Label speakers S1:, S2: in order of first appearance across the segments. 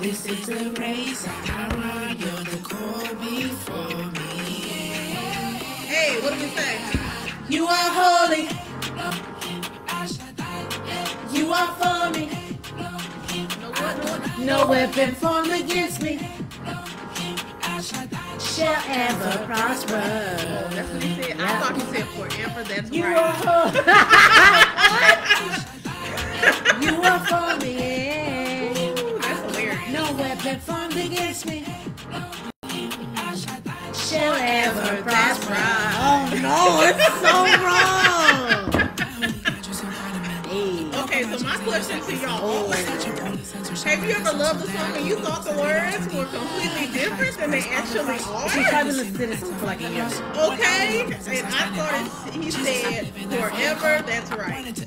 S1: This is the race I run. You're the goal before me.
S2: Hey, what do we say?
S3: You are.
S2: No
S3: weapon formed against me shall ever prosper.
S2: That's what he said. I thought he said forever. That's
S3: You
S2: right.
S3: are holy. you are for me. yeah.
S2: Ooh, that's hilarious.
S3: No weapon formed against me shall ever prosper. Oh no, it's so wrong.
S2: Okay, so my question to y'all Have you ever loved a song and you thought the words were completely different than they actually
S3: She's
S2: are?
S3: probably listened to this for like a year.
S2: Okay, and I thought it, he said forever. That's right.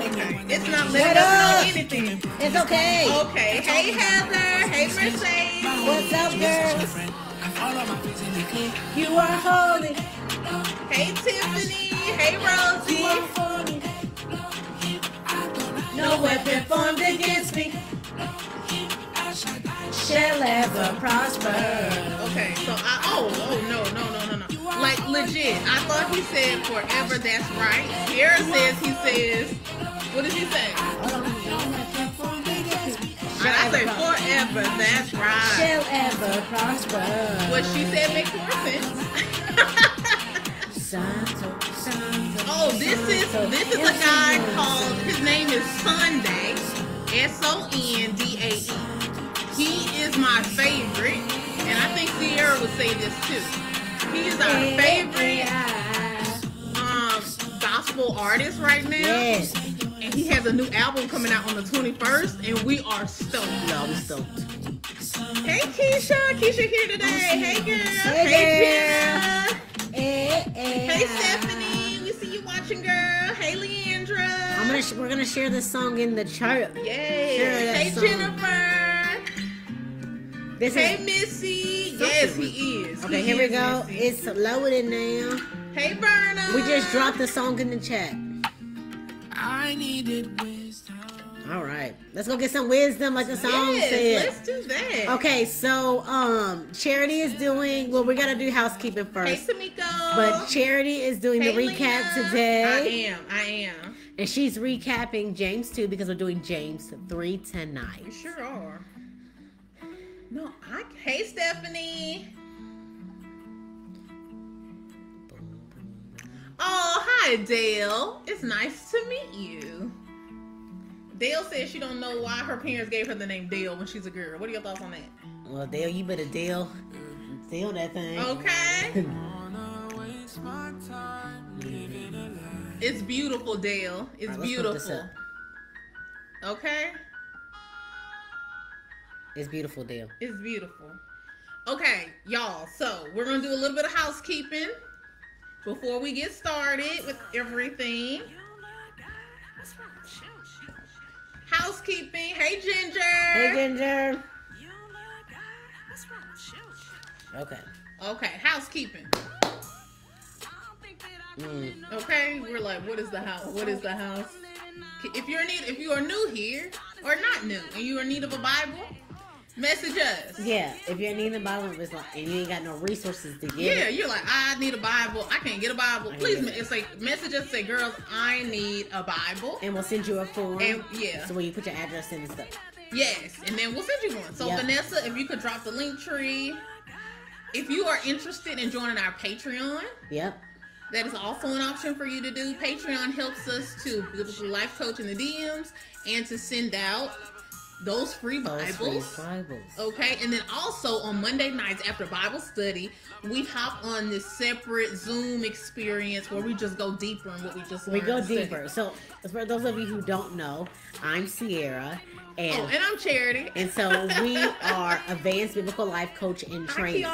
S2: Okay, it's not letting
S3: What
S2: us
S3: up?
S2: know anything.
S3: It's okay.
S2: Okay, hey Heather, hey Mercedes.
S3: What's up, girls? You are holy.
S2: Hey Tiffany, hey Rosie.
S3: No weapon formed against me shall ever prosper.
S2: Okay, so I oh oh no no no no no like legit. I thought he said forever. That's right. Here says he says. What did he say? I say forever. That's right.
S3: Shall ever prosper.
S2: What she said makes more sense. Oh, this is this is a guy called. His name is Sondae. S O N D A E. He is my favorite, and I think Sierra would say this too. He is our favorite um, gospel artist right now.
S3: Yes.
S2: And he has a new album coming out on the 21st, and we are stoked.
S3: Y'all, we stoked.
S2: Hey, Keisha. Keisha here today. Hey, girl.
S3: Hey,
S2: Jenna.
S3: Eh, eh.
S2: Hey, Stephanie. We see you watching, girl. Hey, Leandra.
S3: I'm gonna sh- we're gonna share this song in the chart.
S2: Yay. Hey,
S3: song.
S2: Jennifer.
S3: This
S2: Hey,
S3: is
S2: Missy. Yes, he is.
S3: okay.
S2: He
S3: Here we go.
S2: Missy.
S3: It's loaded now.
S2: Hey, Berna.
S3: We just dropped the song in the chat.
S1: I needed wisdom.
S3: All right, let's go get some wisdom, like the song
S2: Yes,
S3: said.
S2: let's do that.
S3: Okay, so um, Charity is doing. Well, we gotta do housekeeping first.
S2: Hey, Tamiko.
S3: but Charity is doing
S2: Hey,
S3: the recap today,
S2: I am. I am.
S3: and she's recapping James two because we're doing James three tonight.
S2: You sure are. No, I. Hey, Stephanie. Oh, hi, Dale. It's nice to meet you. Dale says she don't know why her parents gave her the name Dale when she's a girl. What are your thoughts on that?
S3: Well, Dale, you better deal, deal that thing.
S2: Okay. It's beautiful, Dale. It's
S3: All right, let's put this
S2: beautiful. Okay.
S3: It's beautiful, Dale.
S2: It's beautiful. Okay, y'all. So we're gonna do a little bit of housekeeping before we get started with everything. Housekeeping. Hey, Ginger.
S3: Hey, Ginger. Okay.
S2: Okay, housekeeping.
S3: Mm.
S2: Okay, we're like, what is the house? What is the house? If you're in need, if you are new here or not new, and you are in need of a Bible, message us.
S3: Yeah, if you're needing a Bible, it's like, and you ain't got no resources to get
S2: Yeah,
S3: it.
S2: you're like, I need a Bible. I can't get a Bible.
S3: I
S2: Please, it's like message us. Say, girls, I need a Bible.
S3: And we'll send you a form.
S2: And yeah,
S3: So where you put your address in and stuff.
S2: yes, and then we'll send you one. So
S3: Yeah.
S2: Vanessa, if you could drop the link tree. If you are interested in joining our Patreon,
S3: Yep.
S2: that is also an option for you to do. Patreon helps us to biblical life coach in the DMs and to send out those free
S3: Those free
S2: Bibles.
S3: Bibles.
S2: Okay, and then also on Monday nights after Bible study, we hop on this separate Zoom experience where we just go deeper in what we just
S3: We go deeper. So, for those of you who don't know, I'm Sierra, and
S2: Oh, and I'm Charity.
S3: and so we are advanced biblical life coach and trainers.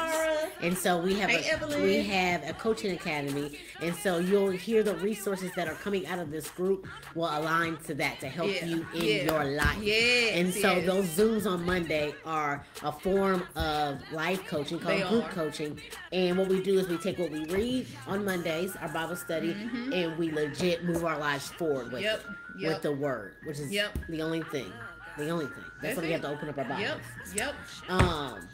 S3: And so we have
S2: Hey,
S3: a,
S2: Evelyn.
S3: we have a coaching academy, and so you'll hear the resources that are coming out of this group will align to that to help
S2: Yeah,
S3: you in
S2: yeah.
S3: your life.
S2: Yes,
S3: And so
S2: yes.
S3: those Zooms on Monday are a form of life coaching called group coaching. And what we do is we take what we read on Mondays, our Bible study, and we legit move our lives forward with
S2: Mm-hmm. Yep,
S3: it,
S2: yep.
S3: with the word, which is
S2: Yep.
S3: the only thing. The only thing. That's,
S2: That's
S3: why we have to open up our Bibles.
S2: Yep. Yep.
S3: Um,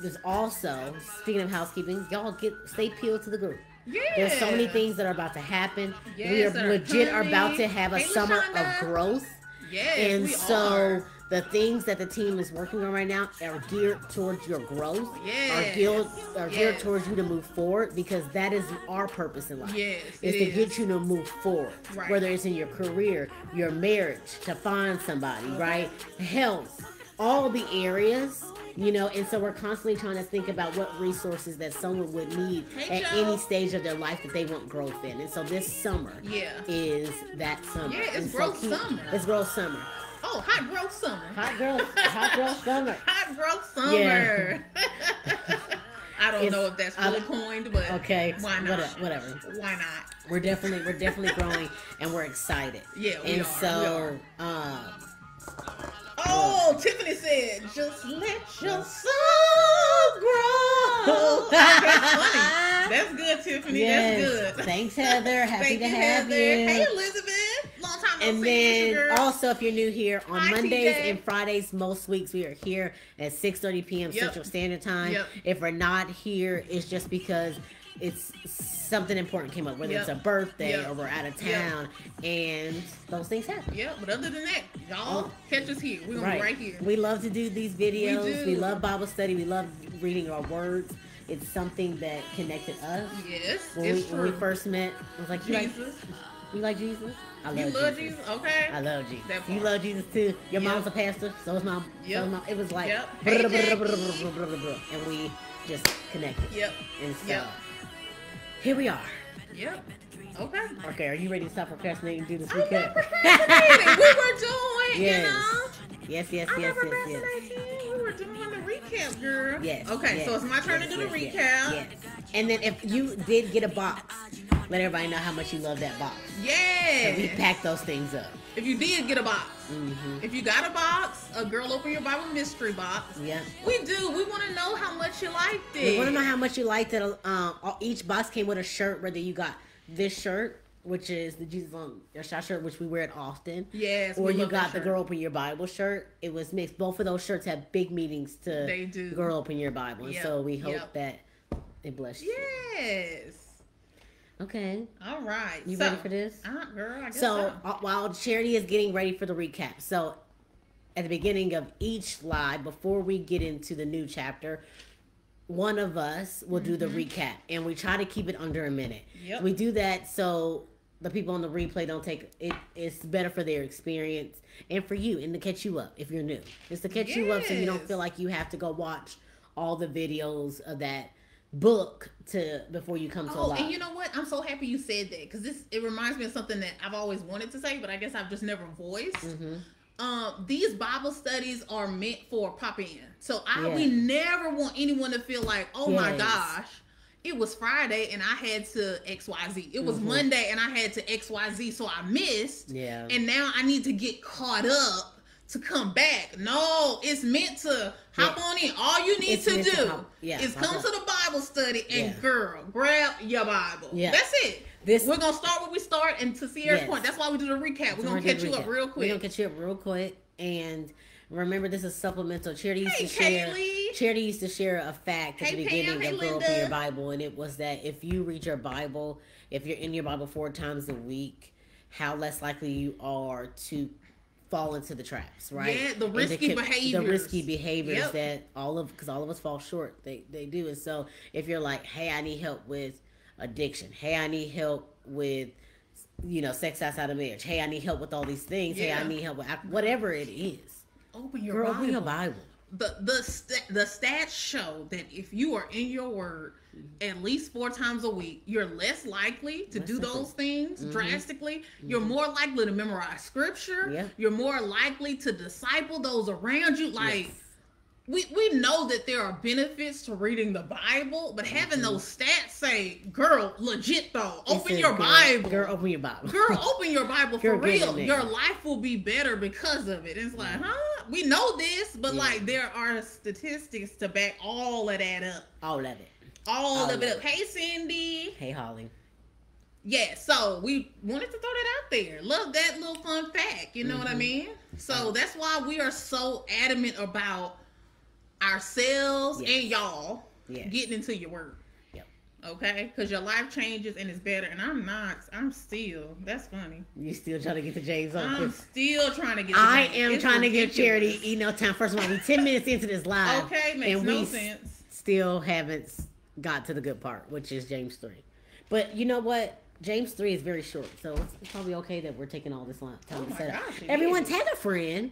S3: there's also speaking of housekeeping, y'all get stay peeled to the group.
S2: Yeah.
S3: There's so many things that are about to happen. we
S2: Yes,
S3: are
S2: are
S3: legit are about to have a
S2: Hey,
S3: summer of growth.
S2: Yes.
S3: and
S2: we
S3: so
S2: are.
S3: The things that the team is working on right now are geared towards your growth. Yeah. Are
S2: Yes.
S3: geared are geared towards you to move forward because that is our purpose in life.
S2: Yes,
S3: Is to
S2: is.
S3: get you to move forward.
S2: Right.
S3: Whether it's in your career, your marriage, to find somebody, uh-huh. right? Health, all the areas. You know, and so we're constantly trying to think about what resources that someone would need
S2: Hey,
S3: at
S2: Joe.
S3: any stage of their life that they want growth in. And so this summer
S2: Yeah.
S3: is that summer.
S2: Yeah, it's
S3: And so
S2: growth
S3: keep-
S2: summer.
S3: It's growth summer.
S2: Oh, hot growth summer.
S3: Hot girl, hot girl summer.
S2: Hot growth summer.
S3: Yeah.
S2: I don't
S3: It's-
S2: know if that's fully coined, but
S3: Okay,
S2: why not?
S3: whatever- whatever.
S2: Why not?
S3: We're definitely, we're definitely growing, and we're excited.
S2: Yeah, we
S3: and
S2: are,
S3: so, um,
S2: Oh, Tiffany said, just let your soul grow. That's funny. That's good, Tiffany.
S3: yes.
S2: That's good.
S3: Thanks, Heather. Happy
S2: Thank
S3: to
S2: you,
S3: have
S2: Heather.
S3: you.
S2: Hey, Elizabeth. Long time no
S3: and then also, if you're new here, on
S2: Hi,
S3: Mondays
S2: TJ.
S3: and Fridays, most weeks we are here at 6:30 p.m.
S2: Yep.
S3: Central Standard Time.
S2: Yep.
S3: If we're not here, it's just because it's something important came up, whether it's a birthday
S2: Yep.
S3: or we're out of
S2: Yep.
S3: town, and those things happen.
S2: Yeah, but other than that, y'all
S3: Oh.
S2: catch us here. We're gonna be right here.
S3: We love to do these videos.
S2: We
S3: We, love Bible study. We love reading our words. It's something that connected us.
S2: yes,
S3: When,
S2: it's
S3: we,
S2: true.
S3: when we first met, I was like, you like,
S2: Jesus.
S3: You like Jesus? I love
S2: You love Jesus? Okay.
S3: I love Jesus. You love Jesus too. Your
S2: Yep.
S3: mom's a pastor. So is mom.
S2: Yep.
S3: mom. It was like,
S2: Yep.
S3: brr, brr, brr, and we just connected.
S2: Yep.
S3: And so,
S2: Yep.
S3: here we are.
S2: Yep. Okay.
S3: Okay, are you ready to stop procrastinating and do this
S2: I'm not
S3: recap?
S2: procrastinating. we were doing,
S3: Yes.
S2: you know.
S3: yes, yes,
S2: I'm
S3: yes, yes, yes.
S2: We were doing the recap, girl.
S3: Yes.
S2: Okay,
S3: yes,
S2: so it's my turn
S3: yes,
S2: to do the
S3: yes,
S2: recap.
S3: Yes, yes. And then if you did get a box, let everybody know how much you love that box. And we
S2: Yeah.
S3: pack those things up.
S2: If you did get a box,
S3: hmm
S2: if you got a box, a girl open your Bible mystery box.
S3: Yeah.
S2: We do. We want to know how much you liked it.
S3: We want to know how much you liked it. Um, each box came with a shirt. Whether you got this shirt, which is the Jesus on your shot shirt, which we wear it often,
S2: Yes.
S3: or
S2: we
S3: you got the. Girl Open Your Bible shirt. It was mixed. Both of those shirts have big meanings to
S2: They do.
S3: Girl Open Your Bible, and so we hope
S2: yep.
S3: that it bless you.
S2: Yes.
S3: Okay,
S2: All right.
S3: you
S2: so,
S3: ready for this?
S2: Uh, girl, I guess
S3: So
S2: so.
S3: uh, while Charity is getting ready for the recap, so at the beginning of each live, before we get into the new chapter, one of us will do the recap, and we try to keep it under a minute.
S2: Mm-hmm. Yep.
S3: We do that so the people on the replay don't take it. It's better for their experience and for you, and to catch you up if you're new. It's to catch you up so you don't feel like you have to go watch all the videos of that book to before you come to a
S2: Oh,
S3: live.
S2: and you know what? I'm so happy you said that because this it reminds me of something that I've always wanted to say, but I guess I've just never voiced.
S3: Mhm.
S2: Um, these Bible studies are meant for pop in. So I we never want anyone to feel like, oh my gosh, it was Friday and I had to XYZ. It was
S3: Mhm.
S2: Monday and I had to XYZ, so I missed.
S3: Yeah.
S2: And now I need to get caught up to come back. No, it's meant to hop
S3: Yeah.
S2: on in. All you need
S3: It's
S2: to
S3: meant to
S2: do
S3: yeah,
S2: is come to the Bible study and
S3: Yeah.
S2: girl, grab your Bible.
S3: Yeah.
S2: That's it.
S3: This-
S2: We're gonna start where we start and to Sierra's
S3: Yes.
S2: point. That's why we do the recap. We're gonna catch you up real quick.
S3: We're gonna catch you up real quick. And remember, this is supplemental. Charity used
S2: Hey,
S3: to share.
S2: Kaylee.
S3: Charity used to share a fact at
S2: Hey,
S3: the
S2: Pam.
S3: beginning
S2: Hey,
S3: of Up. Your Bible, and it was that if you read your Bible, if you're in your Bible four times a week, how less likely you are to fall into the traps, right?
S2: Yeah, the risky
S3: The
S2: behaviors.
S3: risky behaviors
S2: Yep.
S3: that all of because all of us fall short. They they do, and so if you're like, hey, I need help with addiction. Hey, I need help with you know, sex outside of marriage. Hey, I need help with all these things. Hey, I need help with whatever it is.
S2: Open your
S3: Girl,
S2: Bible.
S3: open your Bible.
S2: The the st- the stats show that if you are in your word at least four times a week, you're less likely to
S3: Less
S2: do
S3: likely.
S2: those things
S3: Mhm.
S2: drastically. You're more likely to memorize scripture.
S3: Yeah.
S2: You're more likely to disciple those around you. Like
S3: Yes.
S2: we we know that there are benefits to reading the Bible, but having
S3: Mhm.
S2: those stats say, "Girl, legit though, open your
S3: girl-
S2: Bible."
S3: Girl, open your Bible.
S2: Girl, open your Bible for
S3: Girl,
S2: real. Your life will be better because of it. It's like, huh? We know this, but
S3: Yeah.
S2: like there are statistics to back all of that up.
S3: All of it.
S2: All
S3: All
S2: of it up. Hey, Cindy.
S3: Hey, Holly.
S2: Yeah, so we wanted to throw that out there. Love that little fun fact. You know what I
S3: Mhm.
S2: mean? So that's why we are so adamant about ourselves
S3: Yes.
S2: and y'all
S3: Yes.
S2: getting into your word. Okay? Because your life changes and it's better. And I'm not. I'm still. That's funny.
S3: You still trying to get to James on
S2: I'm still trying to get. to
S3: I am
S2: It's
S3: trying to give
S2: ridiculous.
S3: charity email time. First of all, we ten minutes into this live.
S2: Okay, makes
S3: and
S2: no
S3: we
S2: sense.
S3: still haven't got to the good part, which is James three. But you know what? James three is very short, so it's probably okay that we're taking all this time
S2: Oh
S3: to
S2: my
S3: set
S2: gosh,
S3: Everyone
S2: is.
S3: tag a friend.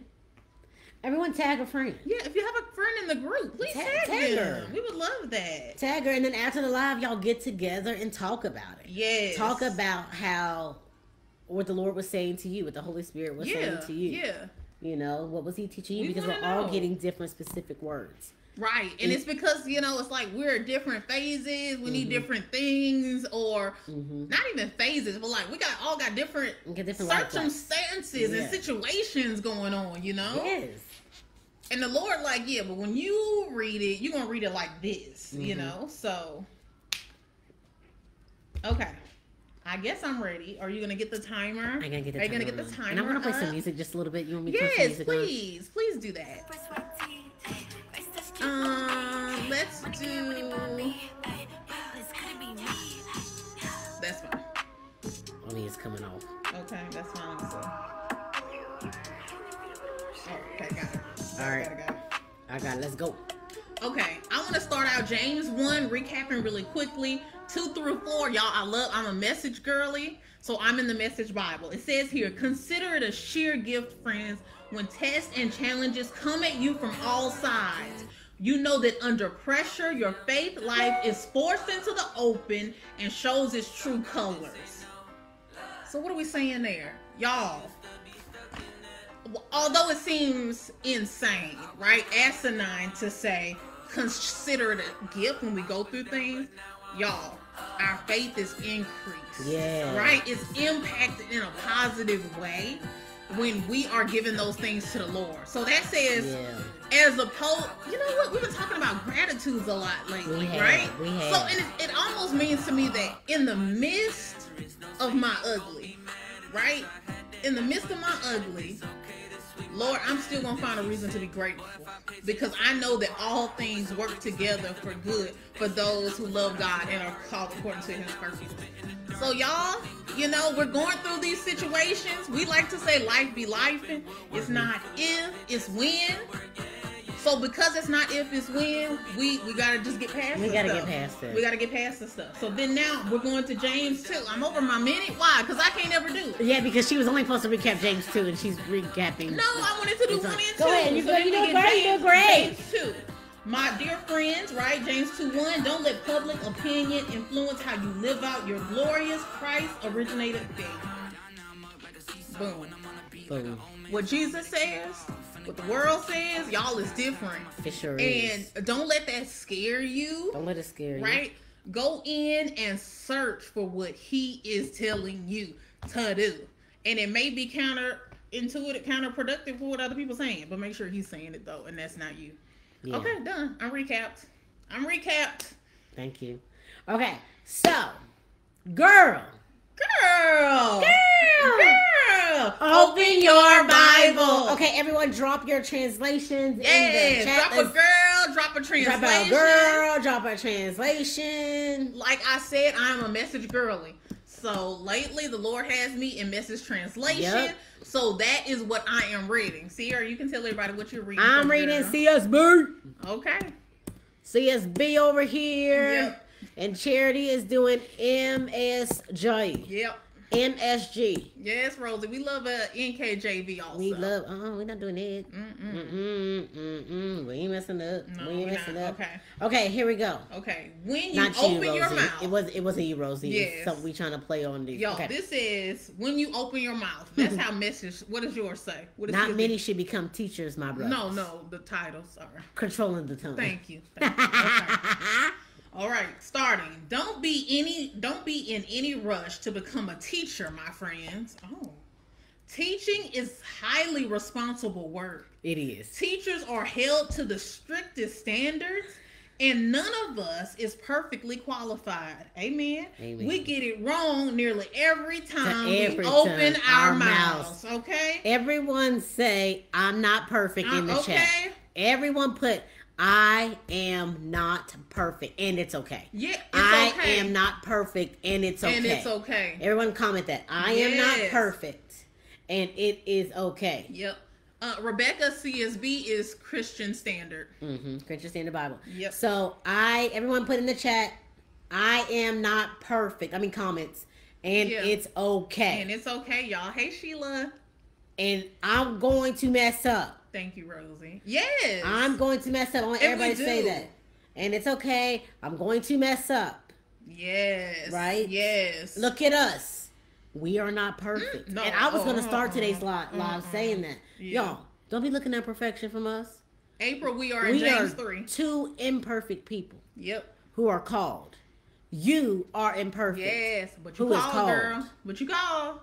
S3: Everyone tag a friend.
S2: Yeah, if you have a friend in the group, please
S3: Tag-
S2: tag,
S3: tag her.
S2: We would love that.
S3: Tag her, and then after the live, y'all get together and talk about it.
S2: Yeah,
S3: Talk about how what the Lord was saying to you, what the Holy Spirit was
S2: yeah,
S3: saying to you.
S2: Yeah.
S3: You know, what was He teaching you?
S2: We
S3: because we're
S2: wanna
S3: all getting different specific words.
S2: Right. And
S3: Mm.
S2: it's because, you know, it's like we're different phases. We need
S3: Mhm.
S2: different things or
S3: Mm-hmm.
S2: not even phases, but like we got all got different
S3: different
S2: circumstances
S3: Yeah.
S2: and situations going on, you know?
S3: Yes.
S2: And the Lord, like, yeah, but when you read it, you're gonna read it like this, you
S3: Mhm.
S2: know? So Okay. I guess I'm ready. Are you gonna get the timer?
S3: I'm gonna get the
S2: Are you
S3: timer.
S2: gonna get the
S3: on. And I'm gonna
S2: timer
S3: play some music just a little bit. You want me to play some
S2: Yes,
S3: music on?
S2: please. Please do that. Um, let's do. That's fine.
S3: Oh, it's coming off.
S2: Okay, that's fine. So. Oh, okay, got it.
S3: All right.
S2: Got it, got it.
S3: I got it. Let's go.
S2: Okay, I want to start out James 1, recapping really quickly. 2 through 4, y'all, I love, I'm a message girly, so I'm in the message Bible. It says here, consider it a sheer gift, friends, when tests and challenges come at you from all sides. You know that under pressure, your faith life is forced into the open and shows its true colors. So, what are we saying there? Y'all, although it seems insane, right? Asinine to say, consider it a gift when we go through things, y'all, our faith is increased.
S3: Yeah.
S2: Right? It's impacted in a positive way when we are giving those things to the Lord. So that says,
S3: Yeah.
S2: as opposed, you know what? We've been talking about gratitudes a lot lately,
S3: have,
S2: right? So and it, it almost means to me that in the midst of my ugly, right? In the midst of my ugly, Lord, I'm still gonna find a reason to be grateful because I know that all things work together for good for those who love God and are called according to His purpose. So y'all, you know, we're going through these situations. We like to say life be life. It's not if, it's when. So because it's not if, it's when. We we gotta just get past.
S3: We gotta
S2: stuff.
S3: get past it.
S2: We gotta get past the stuff. So then now we're going to James too. I'm over my minute. Why? Because I can't ever do it.
S3: Yeah, because she was only supposed to recap James 2 and she's recapping.
S2: No, I wanted to do
S3: It's
S2: one
S3: on-
S2: and
S3: Go
S2: two.
S3: ahead, you
S2: So
S3: go- you doing great, you doing great.
S2: James two. My dear friends, right? James 2 1. Don't let public opinion influence how you live out your glorious Christ originated faith. Boom.
S3: Boom.
S2: What Jesus says, what the world says, y'all is different.
S3: It sure
S2: And
S3: is.
S2: don't let that scare you.
S3: Don't let it scare you.
S2: right? Go in and search for what he is telling you to do. And it may be counter intuitive, counterproductive for what other people saying, but make sure he's saying it though, and that's not you.
S3: Yeah.
S2: Okay, done. I'm recapped. I'm recapped.
S3: Thank you. Okay, so, girl,
S2: Girl!
S3: Girl!
S2: Girl!
S3: Open your Bible. Okay, everyone, drop your translations in the chat.
S2: Drop a
S3: Let's
S2: girl, drop a translation.
S3: Drop a girl, drop a translation.
S2: like I said, I'm a message girly. So lately, the Lord has me in message translation.
S3: Yep.
S2: So that is what I am reading. Sierra, you can tell everybody what you're reading.
S3: I'm reading. CSB.
S2: Okay.
S3: CSB over here.
S2: Yep.
S3: And Charity is doing MSJ.
S2: Yep.
S3: MSG.
S2: Yes, Rosie. We love a NKJV also.
S3: We love. Uh, we're not doing it.
S2: Mm-mm.
S3: Mm-mm, mm-mm. We ain't messing up.
S2: No,
S3: we ain't messing
S2: not.
S3: up.
S2: Okay.
S3: Okay, here we go.
S2: Okay. When you
S3: Not
S2: open
S3: you,
S2: your mouth.
S3: It was. It wasn't you, Rosie.
S2: Yes.
S3: something we trying to play on this.
S2: Yo,
S3: okay.
S2: this is when you open your mouth. That's how message. What does yours say? What is
S3: Not many should become teachers, my brother.
S2: No, no, the title. Sorry.
S3: Controlling the tongue.
S2: Thank you. Thank you. Okay. All right, starting. Don't be any. Don't be in any rush to become a teacher, my friends. Oh, teaching is highly responsible work.
S3: It is.
S2: Teachers are held to the strictest standards, and none of us is perfectly qualified. Amen.
S3: Amen.
S2: We get it wrong nearly every time
S3: every
S2: we open
S3: time.
S2: our,
S3: Our
S2: mouths.
S3: mouths.
S2: Okay.
S3: Everyone say I'm not perfect in the
S2: Uh,
S3: chat.
S2: okay.
S3: Everyone put I am not perfect and it's okay.
S2: Yeah, it's
S3: I
S2: okay.
S3: am not perfect and it's okay.
S2: And it's okay.
S3: Everyone comment that. I am not perfect and it is okay.
S2: Yep. Uh, Rebecca CSB is Christian Standard.
S3: Mm-hmm. Christian Standard Bible.
S2: Yep.
S3: So I everyone put in the chat, I am not perfect. I mean comments. And
S2: Yeah.
S3: it's okay.
S2: And it's okay, y'all. Hey, Sheila.
S3: and I'm going to mess up.
S2: Thank you, Rosie. Yes.
S3: I'm going to mess up. I want
S2: And
S3: everybody to say that. And it's okay. I'm going to mess up.
S2: Yes.
S3: Right?
S2: Yes.
S3: Look at us. We are not perfect.
S2: Mm, no.
S3: And I was going to
S2: Oh,
S3: start
S2: uh-uh.
S3: today's live, live saying that.
S2: Yeah.
S3: Y'all, don't be looking at perfection from us.
S2: April, we are in James
S3: are
S2: 3.
S3: two imperfect people
S2: Yep.
S3: who are called. You are imperfect.
S2: Yes. But you
S3: Who is
S2: call,
S3: called?
S2: girl. But you call.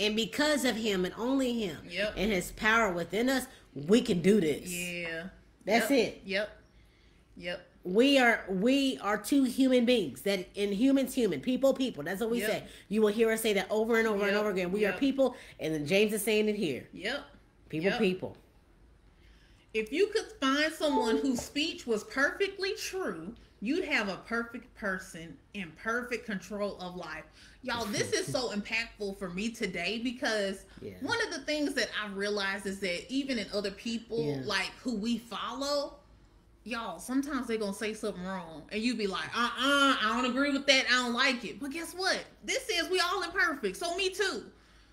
S3: And because of him and only him
S2: Yep.
S3: and his power within us, we can do this.
S2: Yeah.
S3: That's
S2: Yep.
S3: it.
S2: Yep. Yep.
S3: we are we are two human beings that in humans human people people that's what we
S2: Yep.
S3: say you will hear us say that over and over and over again we are people and then james is saying it here
S2: Yep.
S3: people
S2: Yep.
S3: people
S2: If you could find someone whose speech was perfectly true, you'd have a perfect person in perfect control of life. Y'all, this is so impactful for me today because
S3: Yeah.
S2: one of the things that I realized is that even in other people,
S3: Yeah.
S2: like who we follow, y'all, sometimes they're gonna say something wrong, and you'd be like, uh uh, I don't agree with that, I don't like it. But guess what? This is we all imperfect, so me too.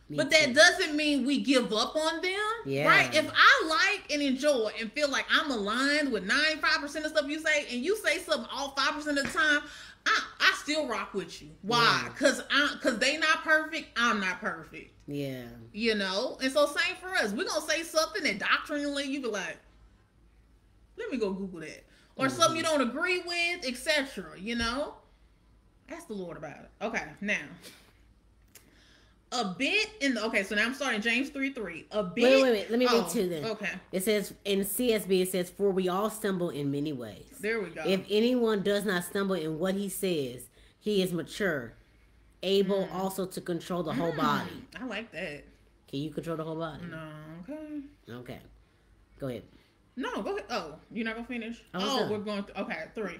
S3: Me
S2: but that doesn't mean we give up on them.
S3: Yeah.
S2: Right? If I like and enjoy and feel like I'm aligned with 95% of stuff you say, and you say something all 5% of the time, I, I still rock with you. Why?
S3: Yeah.
S2: Cause I cause they not perfect, I'm not perfect.
S3: yeah
S2: You know? And so same for us. We're gonna say something that doctrinally you be like, let me go Google that. Or
S3: Mm-hmm.
S2: something you don't agree with, etc. You know? Ask the Lord about it. Okay, now. A bit in the okay, so now I'm starting James 3 3. A bit
S3: wait wait wait let me read
S2: oh,
S3: two then
S2: Okay.
S3: it says in csb it says for we all stumble in many ways
S2: There we go.
S3: if anyone does not stumble in what he says he is mature able
S2: Mm.
S3: also to control the whole body
S2: I like that.
S3: can you control the whole body
S2: No, okay.
S3: okay go ahead
S2: No, go ahead. Oh, you're not gonna finish? Oh,
S3: done.
S2: we're going to okay, three.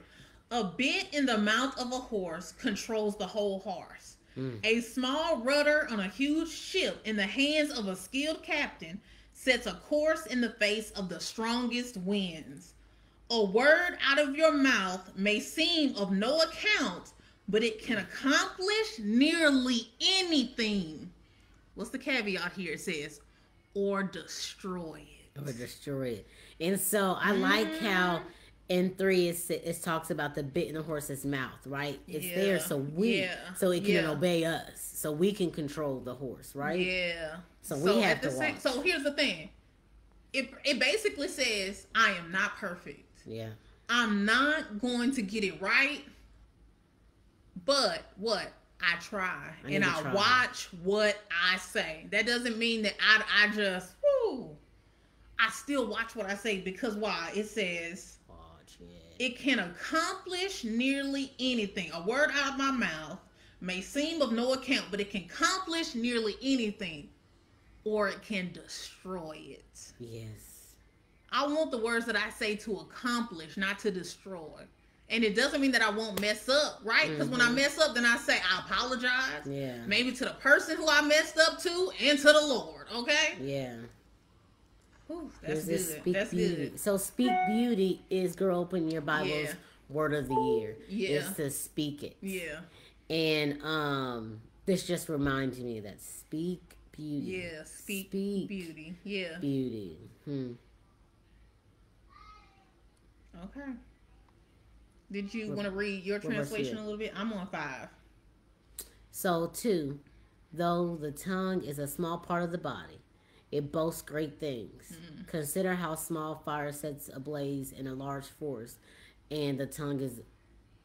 S2: A bit in the mouth of a horse controls the whole horse.
S3: Mm.
S2: A small rudder on a huge ship in the hands of a skilled captain sets a course in the face of the strongest winds. A word out of your mouth may seem of no account, but it can accomplish nearly anything. What's the caveat here? It says, or destroy it.
S3: or destroy it. And so I like how in three it, sa- it talks about the bit in the horse's mouth, right? It's there so we
S2: yeah,
S3: so it can
S2: yeah.
S3: obey us, so we can control the horse, right?
S2: Yeah.
S3: So we have to
S2: same-
S3: watch.
S2: So here's the thing. It it basically says I am not perfect.
S3: Yeah.
S2: I'm not going to get it right. But what? I try
S3: I
S2: and I
S3: try.
S2: watch what I say. That doesn't mean that I I just whoo. I still watch what I say because why? It says
S3: it.
S2: can accomplish nearly anything. A word out of my mouth may seem of no account, but it can accomplish nearly anything, or it can destroy it.
S3: Yes.
S2: I want the words that I say to accomplish, not to destroy. And it doesn't mean that I won't mess up, right? Because when I mm-hmm. mess up, then I say I apologize.
S3: Yeah.
S2: Maybe to the person who I messed up to and to the Lord, okay?
S3: Yeah.
S2: Whew, that's good.
S3: speak
S2: That's
S3: beauty.
S2: good.
S3: So speak beauty is girl open your Bible's
S2: Yeah.
S3: word of the year.
S2: Yeah.
S3: Is to speak it.
S2: Yeah.
S3: And um this just reminds me that speak beauty.
S2: Yeah, speak,
S3: Speak.
S2: beauty. Yeah.
S3: Beauty. Hmm.
S2: Okay. Did you want to read your
S3: what verse you
S2: translation a little bit? I'm on five.
S3: So, two, though the tongue is a small part of the body, it boasts great things. Consider how small fire sets ablaze in a large forest, and the tongue is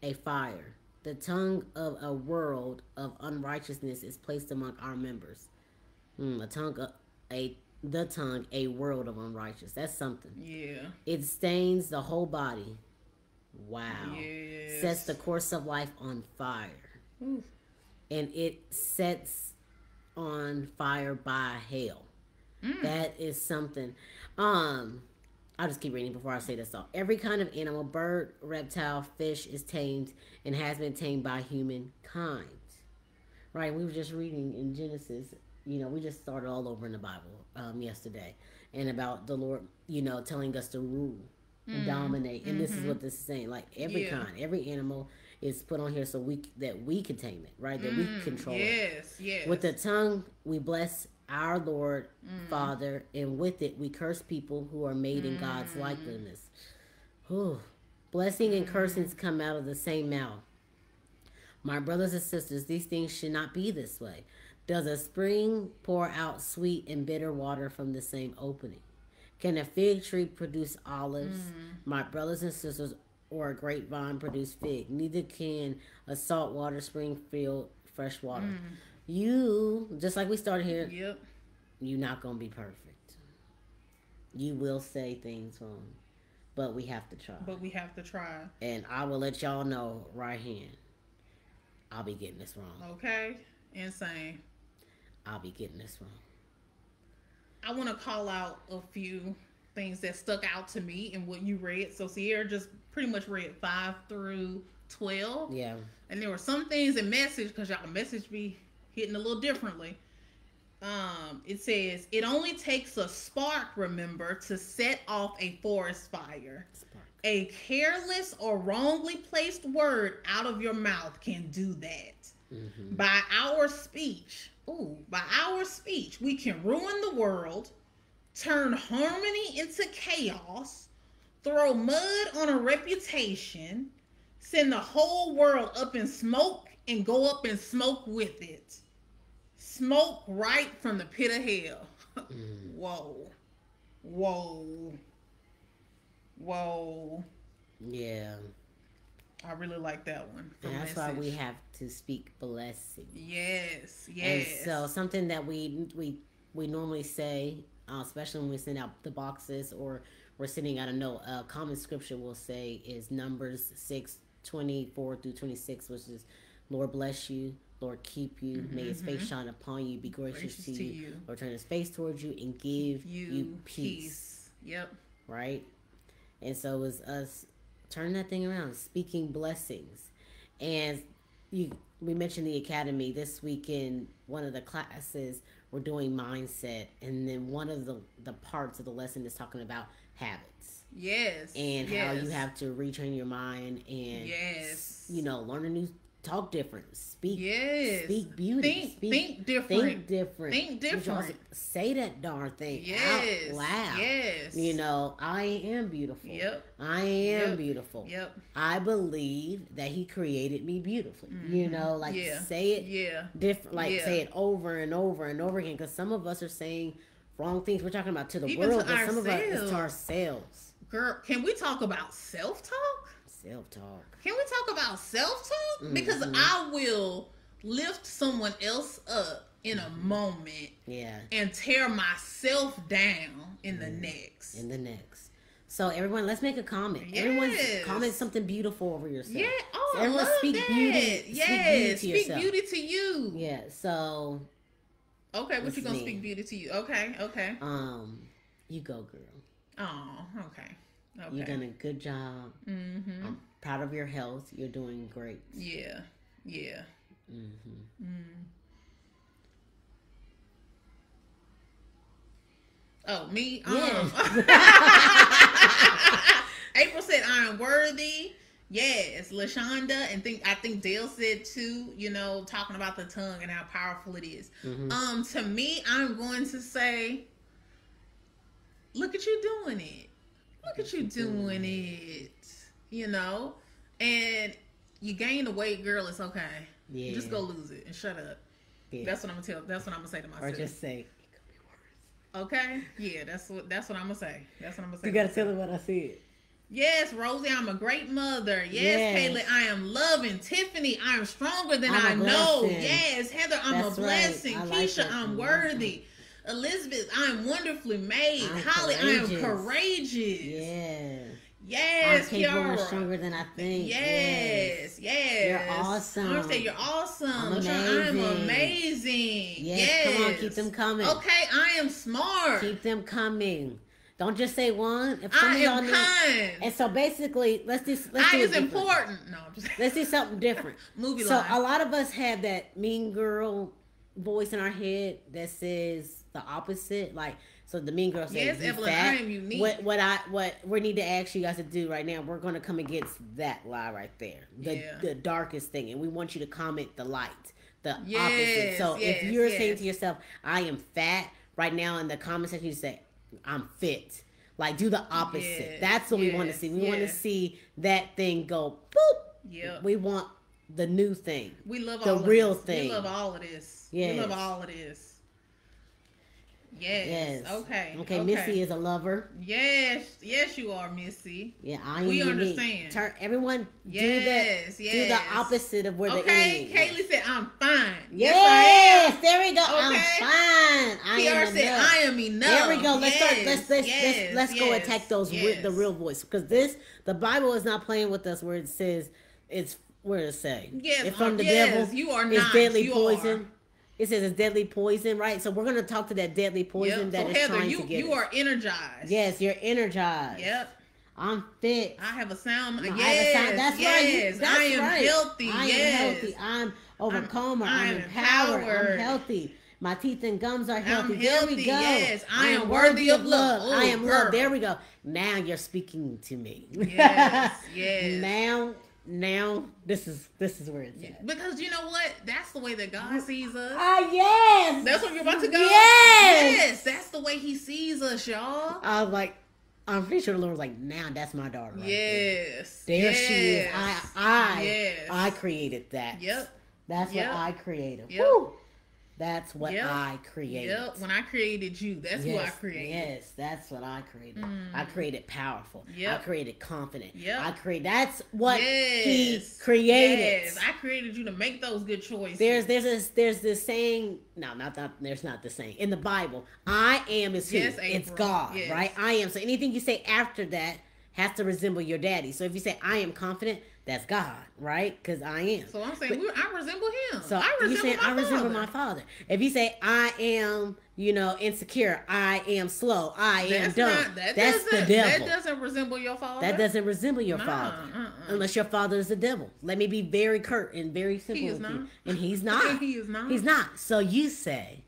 S3: a fire. The tongue of a world of unrighteousness is placed among our members. Hmm, a tongue, a, a the tongue, a world of unrighteous. That's something.
S2: Yeah.
S3: It stains the whole body. Wow.
S2: Yes.
S3: Sets the course of life on fire
S2: Oof.
S3: and it sets on fire by hell.
S2: Mm.
S3: That is something. Um, I'll just keep reading before I say this all. Every kind of animal, bird, reptile, fish is tamed and has been tamed by humankind. Right? We were just reading in Genesis. You know, we just started all over in the Bible um, yesterday, and about the Lord, you know, telling us to rule and dominate. And this is what this is saying. Like every
S2: Mm-hmm. Yeah.
S3: kind, every animal is put on here so we that we can tame it, right? That we can control it.
S2: Yes. Yes.
S3: With the tongue, we bless our Lord, mm. Father, and with it, we curse people who are made in God's mm. likeness. Whew. Blessing and cursings mm. come out of the same mouth. My brothers and sisters, these things should not be this way. Does a spring pour out sweet and bitter water from the same opening? Can a fig tree produce olives? My brothers and sisters, or a grapevine produce fig? Neither can a saltwater spring fill fresh water. You, just like we started here,
S2: Yep.
S3: you're not going to be perfect. You will say things wrong, but we have to try.
S2: But we have to try.
S3: And I will let y'all know right here. I'll be getting this wrong.
S2: Okay. Insane.
S3: I'll be getting this wrong.
S2: I want to call out a few things that stuck out to me in what you read. So Sierra just pretty much read five through twelve,
S3: Yeah.
S2: and there were some things in message because y'all message be hitting a little differently. Um, it says it only takes a spark, remember, to set off a forest fire.
S3: Spark.
S2: A careless or wrongly placed word out of your mouth can do that.
S3: hmm
S2: By our speech, ooh, by our speech, we can ruin the world, turn harmony into chaos, throw mud on a reputation, send the whole world up in smoke, and go up and smoke with it. Smoke right from the pit of hell.
S3: Mm-hmm.
S2: Whoa. Whoa. Whoa.
S3: Yeah.
S2: I really like that one.
S3: And that's why we have to speak blessing.
S2: Yes,
S3: And
S2: yes.
S3: so something that we we we normally say, uh, especially when we send out the boxes or we're sending out a note, a common scripture will say is Numbers 6, 24 through 26, which is, Lord bless you, Lord keep you, may his face shine upon you, be gracious,
S2: Mm-hmm, Gracious
S3: to,
S2: to
S3: you,
S2: you.
S3: or turn his face towards you and give
S2: you,
S3: you, peace,
S2: peace. Yep.
S3: right? And so it was us turning that thing around, speaking blessings. And you we mentioned the academy this weekend one of the classes we're doing mindset and then one of the the parts of the lesson is talking about habits
S2: Yes.
S3: and
S2: yes.
S3: how you have to retrain your mind and
S2: Yes.
S3: you know learn a new talk different speak
S2: Yes.
S3: speak beauty
S2: Think,
S3: speak,
S2: think different.
S3: think different
S2: Think
S3: But you also
S2: different.
S3: say that darn thing
S2: yes.
S3: out loud
S2: Yes.
S3: you know i am beautiful
S2: Yep.
S3: i am
S2: Yep.
S3: beautiful
S2: Yep.
S3: I believe that he created me beautifully. You know, like
S2: Mm-hmm. Yeah.
S3: say it
S2: Yeah.
S3: different, like
S2: Yeah.
S3: say it over and over and over again. Because some of us are saying wrong things. We're talking about to the
S2: Even
S3: world,
S2: to
S3: but some of us to
S2: ourselves.
S3: ourselves.
S2: Girl, can we talk about self talk?
S3: Self talk.
S2: Can we talk about self talk?
S3: Mm-hmm.
S2: Because I will lift someone else up in a
S3: Mm-hmm.
S2: moment
S3: Yeah,
S2: and tear myself down in the next.
S3: in the next. So everyone, let's make a comment. Everyone, comment something beautiful over yourself.
S2: yeah. Oh,
S3: So
S2: I love
S3: speak
S2: that.
S3: beauty.
S2: Yes.
S3: Speak beauty to
S2: Speak
S3: yourself.
S2: beauty to you.
S3: Yeah. So,
S2: Okay, what you gonna
S3: me.
S2: speak beauty to you? Okay, okay.
S3: um, you go, girl.
S2: Oh, okay. Okay.
S3: You've done a good job.
S2: mm-hmm.
S3: I'm proud of your health. You're doing great.
S2: Yeah. Yeah.
S3: hmm
S2: Mm. Oh, me?
S3: Yeah.
S2: Um, April said, I am worthy. Yes, Lashonda, and think I think Dale said too. You know, talking about the tongue and how powerful it is.
S3: Mhm.
S2: Um, to me, I'm going to say, look at you doing it. Look at you doing it. You know, and you gain the weight, girl. It's okay.
S3: Yeah.
S2: Just go lose it and shut up.
S3: Yeah.
S2: That's what I'm gonna tell. That's what I'm gonna say to myself.
S3: or just say, it could be worse.
S2: Okay. Yeah, that's what that's what I'm gonna say. That's what I'm gonna say.
S3: You gotta tell them what I said.
S2: Yes, Rosie, I'm a great mother. Yes,
S3: Yes.
S2: Kayla, I am loving. Tiffany, I am stronger than
S3: I'm
S2: I know. Yes, Heather, I'm
S3: That's
S2: a blessing.
S3: Like
S2: Keisha. I'm
S3: I'm
S2: worthy. Elizabeth, I am wonderfully made.
S3: I'm
S2: Holly, I am
S3: courageous.
S2: courageous.
S3: Yeah.
S2: Yes,
S3: I'm capable and
S2: Kiara.
S3: stronger than I think.
S2: Yes, yes.
S3: You're awesome.
S2: I'm gonna you're awesome.
S3: I'm
S2: LaShawn, I'm
S3: amazing.
S2: amazing.
S3: Yes,
S2: Yes.
S3: come on, keep them coming.
S2: Okay, I am smart.
S3: Keep them coming. Don't just say one. If
S2: I am
S3: need-
S2: kind.
S3: And so basically, let's do let's
S2: I
S3: do
S2: is important. No, I'm just
S3: Let's do something different.
S2: movie
S3: so
S2: line.
S3: a lot of us have that mean girl voice in our head that says the opposite. Like so, the mean girl says,
S2: Yes,
S3: "You
S2: Evelyn,
S3: fat."
S2: I am unique.
S3: What what I what we need to ask you guys to do right now? We're going to come against that lie right there, the
S2: Yeah.
S3: the darkest thing, and we want you to comment the light, the opposite.
S2: Yes,
S3: So if you're
S2: yes.
S3: saying to yourself, "I am fat," right now in the comment section, you say, "I'm fit." Like do the opposite.
S2: Yes,
S3: That's what we want to see. We want to see that thing go boop.
S2: Yeah.
S3: We want the new thing.
S2: We love
S3: The
S2: all of
S3: real
S2: this.
S3: thing.
S2: We love all of this.
S3: Yes.
S2: We love all of this. Yes.
S3: Yes.
S2: Okay.
S3: Okay, Missy is a lover.
S2: Yes. Yes, you are, Missy.
S3: Yeah, I am
S2: We understand.
S3: Turn everyone
S2: Yes,
S3: do the do the opposite of where the
S2: Okay. Kaylee said, "I'm fine."
S3: Yes, there we go.
S2: Okay.
S3: I'm fine. I
S2: Kiara
S3: am
S2: said,
S3: enough.
S2: "I am enough."
S3: There we go. Let's start. Let's let's
S2: yes,
S3: let's, let's go
S2: yes,
S3: attack those
S2: yes.
S3: the real voice because this the Bible is not playing with us where it says it's where it say
S2: Yes,
S3: it's from
S2: uh,
S3: the
S2: yes,
S3: devil.
S2: you are not.
S3: It's deadly
S2: You
S3: poison.
S2: are.
S3: It says it's deadly poison, right? So we're gonna talk to that deadly poison
S2: Yep.
S3: that
S2: so
S3: is
S2: Heather,
S3: trying
S2: you
S3: to get
S2: you
S3: us.
S2: are energized.
S3: Yes, you're energized.
S2: Yep.
S3: I'm fit.
S2: I have a sound.
S3: No, I
S2: yes.
S3: sound- That's right. That's
S2: I am
S3: right.
S2: healthy.
S3: I
S2: yes.
S3: am healthy. I'm overcomer. I'm,
S2: I'm
S3: empowered. I'm healthy. My teeth and gums are healthy.
S2: I'm
S3: there we
S2: healthy,
S3: go.
S2: yes. I am worthy of love.
S3: I
S2: Oh,
S3: am
S2: girl.
S3: love. There we go. Now you're speaking to me.
S2: Yes, yes.
S3: now, now this is this is where it's at.
S2: Because you know what? That's the way that God sees us.
S3: Ah, yes.
S2: That's where you're about to go.
S3: Yes.
S2: Yes, that's the way He sees us, y'all.
S3: I was like, I'm pretty sure the Lord was like, now that's my daughter. Right there.
S2: Yes.
S3: There
S2: yes.
S3: she is. I I
S2: Yes.
S3: I created that.
S2: Yep.
S3: That's
S2: Yep.
S3: what I created.
S2: Yep.
S3: Woo. That's what
S2: Yep.
S3: I created.
S2: Yep. When I created you, that's who I created.
S3: Yes, that's what I created.
S2: Mm.
S3: I created powerful. I created confident.
S2: Yep.
S3: I create. That's what he created.
S2: Yes. I created you to make those good choices.
S3: There's there's this there's this saying. No, not that. There's not the saying in the Bible. I am is who?
S2: Yes,
S3: it's God,
S2: Yes.
S3: right? I am. So anything you say after that has to resemble your daddy. So if you say I am confident, that's God, right? Because I am.
S2: So I'm saying we, I resemble him.
S3: So
S2: I
S3: you
S2: resemble
S3: saying
S2: my
S3: I resemble
S2: father.
S3: my father. If you say I am, you know, insecure, I am slow, I am dumb.
S2: not- that
S3: that's the
S2: doesn't-
S3: devil.
S2: That doesn't resemble your father.
S3: That doesn't resemble your
S2: Nah,
S3: father.
S2: uh-uh.
S3: Unless your father is the devil. Let me be very curt and very simple
S2: He is
S3: with you.
S2: not.
S3: And he's not.
S2: He is not.
S3: He's not. So you say,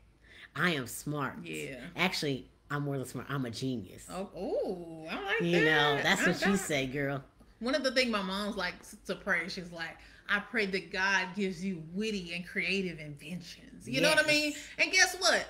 S3: I am smart.
S2: Yeah.
S3: Actually, I'm more than smart. I'm a genius.
S2: Oh, ooh, I like
S3: you
S2: that.
S3: You know, that's
S2: I
S3: what you say, girl.
S2: One of the things my mom's like to pray, she's like, I pray that God gives you witty and creative inventions. You know what I mean? And guess what?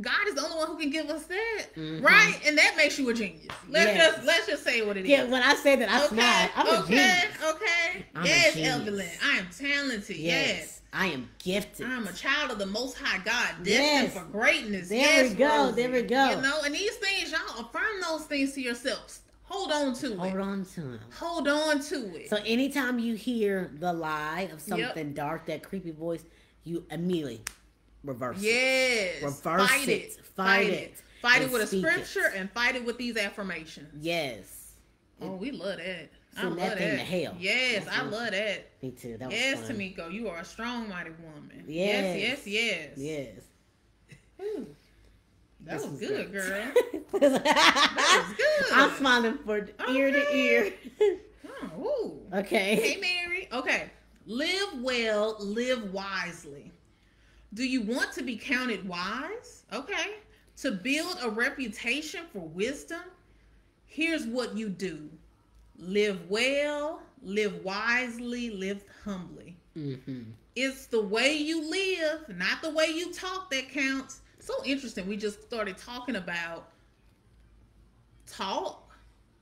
S2: God is the only one who can give us that,
S3: Mhm.
S2: right? And that makes you a genius. Let's
S3: Yes.
S2: just let's just say what it is.
S3: Yeah, when I say that, I
S2: okay,
S3: smile. I'm a
S2: okay,
S3: genius.
S2: okay.
S3: I'm a
S2: yes. Evelyn, I am talented.
S3: Yes.
S2: Yes.
S3: I am gifted.
S2: I'm a child of the Most High God, destined
S3: Yes.
S2: for greatness.
S3: There
S2: yes,
S3: we go,
S2: Rosie.
S3: there we go.
S2: You know, and these things, y'all affirm those things to yourselves. Hold on to
S3: Hold
S2: it.
S3: Hold on to him.
S2: Hold on to it.
S3: So anytime you hear the lie of something dark, that creepy voice, you immediately reverse it.
S2: yes.
S3: Reverse
S2: fight
S3: it.
S2: it.
S3: Fight
S2: Fight
S3: it.
S2: it. Fight it with a
S3: speak it.
S2: scripture and fight it with these affirmations.
S3: Yes.
S2: Oh, we love that. I
S3: Send
S2: love
S3: that thing
S2: that.
S3: to hell.
S2: Yes,
S3: That's
S2: I love that.
S3: Me too. That was
S2: Yes,
S3: fun.
S2: Tamiko, you are a strong, mighty woman.
S3: Yes.
S2: Yes, yes, yes.
S3: Yes.
S2: That
S3: This
S2: was
S3: is
S2: good,
S3: great.
S2: girl.
S3: that
S2: was good.
S3: I'm smiling for ear to ear.
S2: Oh, ooh.
S3: okay.
S2: Hey, Mary. Okay. Live well, live wisely. Do you want to be counted wise? Okay. To build a reputation for wisdom, here's what you do live well, live wisely, live humbly.
S3: Mm-hmm.
S2: It's the way you live, not the way you talk that counts. So interesting. We just started talking about talk,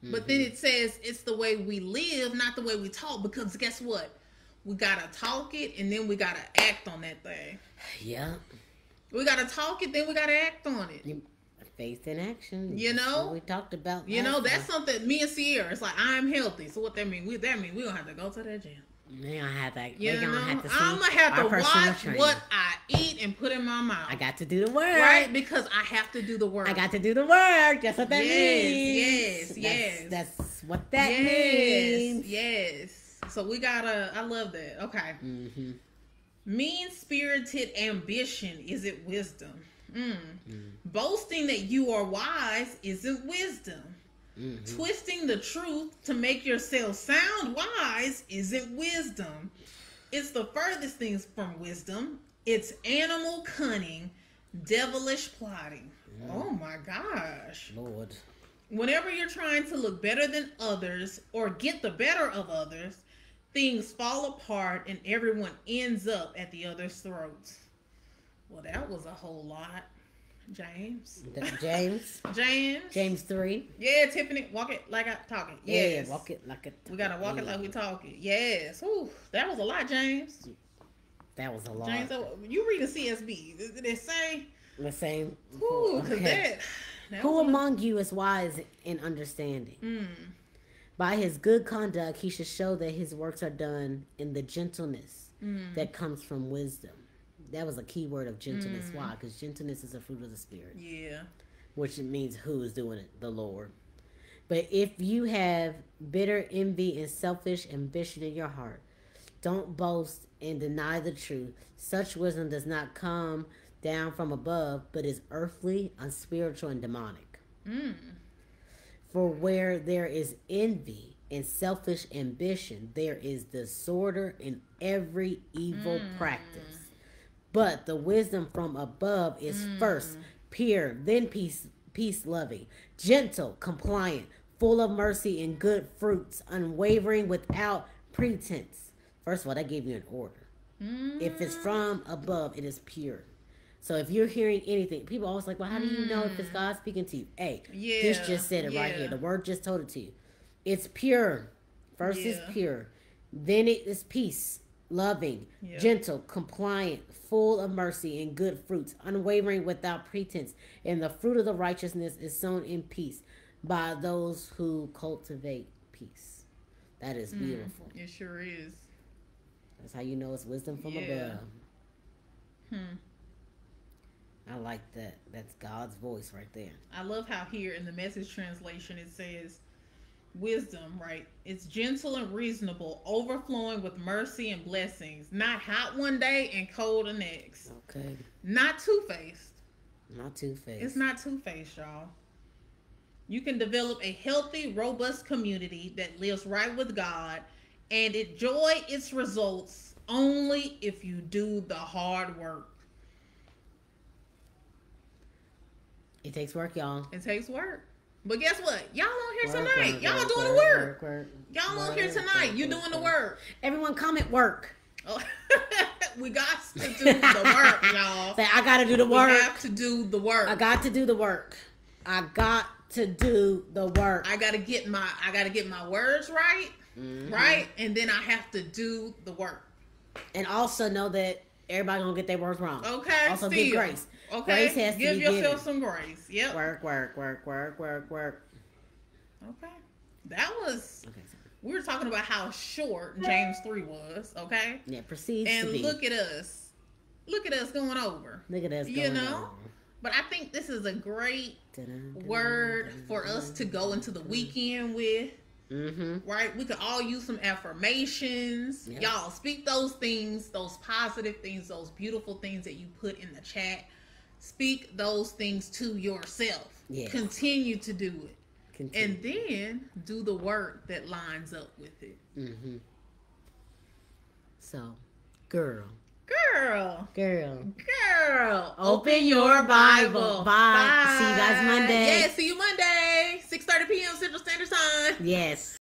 S2: but then mm-hmm. it says it's the way we live, not the way we talk. Because guess what? We gotta talk it and then we gotta act on that thing.
S3: Yeah.
S2: We gotta talk it, then we gotta act on it.
S3: Faith in action.
S2: You know?
S3: we talked about.
S2: You know, that's
S3: time.
S2: something me and Sierra. It's like I'm healthy. So what that mean? We that mean we gonna have to go to that gym.
S3: We're gonna have to.
S2: You know,
S3: gonna have to
S2: I'm gonna have to watch
S3: trainer.
S2: what I eat and put in my mouth.
S3: I got to do the work.
S2: right because I have to do the work.
S3: I got to do the work. That's what that
S2: Yes,
S3: means.
S2: yes, yes.
S3: That's, that's what that
S2: yes,
S3: means.
S2: yes. So we gotta. I love that. Okay.
S3: Mm-hmm.
S2: Mean spirited ambition is it wisdom? Mm.
S3: Mm.
S2: Boasting that you are wise is it wisdom.
S3: Mm-hmm.
S2: Twisting the truth to make yourself sound wise isn't wisdom. It's the furthest things from wisdom. It's animal cunning, devilish plotting. Oh my gosh.
S3: Lord.
S2: Whenever you're trying to look better than others or get the better of others, things fall apart and everyone ends up at the other's throats. Well, that was a whole lot. James.
S3: James.
S2: James.
S3: James three.
S2: Yeah, Tiffany, walk it like I talk it.
S3: Yeah, walk it like a.
S2: We gotta walk it like we talk it. Yes. Ooh, that was a lot, James.
S3: That was a lot.
S2: James, uh, you reading CSB? Did it say?
S3: the same.
S2: Ooh,
S3: Okay.
S2: that. that
S3: Who
S2: was a-
S3: among you is wise in understanding?
S2: Mm.
S3: By his good conduct, he should show that his works are done in the gentleness
S2: Mm.
S3: that comes from wisdom. That was a key word of gentleness. Why? Because gentleness is a fruit of the spirit,
S2: Yeah.
S3: which means who is doing it? The Lord. But if you have bitter envy and selfish ambition in your heart, don't boast and deny the truth. Such wisdom does not come down from above, but is earthly, unspiritual, and demonic.
S2: Mm.
S3: For where there is envy and selfish ambition, there is disorder in every evil practice. But the wisdom from above is first mm. pure, then peace, peace loving, gentle, compliant, full of mercy and good fruits, unwavering without pretense. First of all, that gave you an order. If it's mm. from above, it is pure. So if you're hearing anything, people always like, well, how do you know if it's mm. God speaking to you? Hey, this just said it right here. The word just told it to you. It's pure. First
S2: Yeah.
S3: is pure. Then it is peace, loving,
S2: Yeah.
S3: gentle, compliant, full of mercy and good fruits, unwavering without pretense. And the fruit of the righteousness is sown in peace by those who cultivate peace. That is
S2: Mm.
S3: beautiful.
S2: It sure is.
S3: That's how you know it's wisdom from
S2: Yeah.
S3: above.
S2: Hmm.
S3: I like that. That's God's voice right there.
S2: I love how here in the message translation it says wisdom, right? It's gentle and reasonable, overflowing with mercy and blessings, not hot one day and cold the next.
S3: Okay.
S2: Not two faced.
S3: Not two faced.
S2: It's not two faced, y'all. You can develop a healthy, robust community that lives right with God and enjoy its results only if you do the hard work.
S3: It takes work, y'all.
S2: It takes work. But guess what? Y'all on here
S3: Work,
S2: tonight.
S3: work,
S2: Y'all
S3: work,
S2: doing the
S3: work,
S2: work.
S3: work,
S2: Y'all on here tonight.
S3: work,
S2: You
S3: work,
S2: doing the
S3: work.
S2: work.
S3: Everyone comment work.
S2: Oh, we got to do the work, y'all.
S3: Say I gotta do the
S2: We
S3: work.
S2: have to do the work.
S3: I got to do the work. I got to do the work.
S2: I gotta get my I gotta get my words right,
S3: Mhm.
S2: right, and then I have to do the work.
S3: And also know that everybody gonna get their words wrong.
S2: Okay.
S3: Also
S2: still.
S3: give grace.
S2: Okay.
S3: Grace has to
S2: Give
S3: be
S2: yourself
S3: given.
S2: some grace. Yep.
S3: Work, work, work, work, work, work.
S2: Okay. That was
S3: Okay. So,
S2: we were talking about how short James three was. Okay.
S3: yeah, proceeds
S2: And
S3: to
S2: look at us. Look at us going over.
S3: Look at us.
S2: you know,
S3: on.
S2: But I think this is a great word for us to go into the weekend with.
S3: Mhm.
S2: right? We could all use some affirmations.
S3: Yeah.
S2: Y'all speak those things, those positive things, those beautiful things that you put in the chat. Speak those things to yourself.
S3: Yes.
S2: Continue to do it.
S3: Continue.
S2: And then do the work that lines up with it.
S3: hmm So, girl,
S2: Girl,
S3: girl,
S2: girl,
S3: Open your Bible. Bye. See you guys Monday.
S2: Yeah, see you Monday. 6.30 p.m. Central Standard Time.
S3: yes.